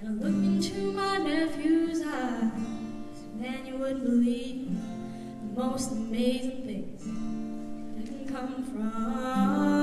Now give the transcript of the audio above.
And I look into my nephew's eyes, man, you wouldn't believe the most amazing things that can come from.